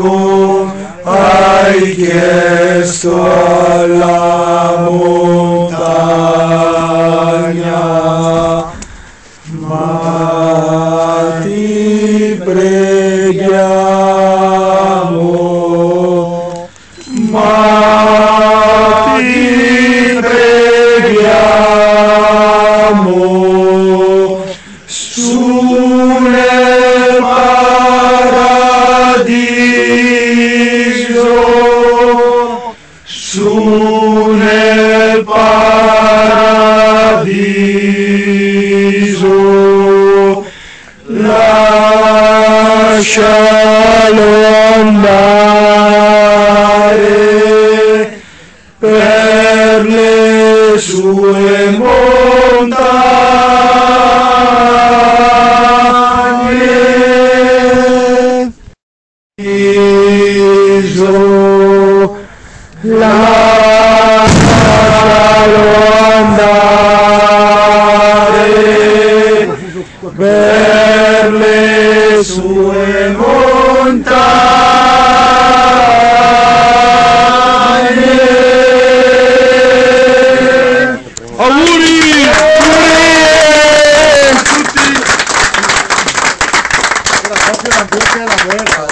Cum hay la montaña, Mati preghiamo, Mati preghiamo, su su nel paradiso, lascialo andare per le sue montagne. Iso, la Lascialo andare per le sue montagne. Auguri! Auguri! Tutti! Era proprio la bocca e la guerra.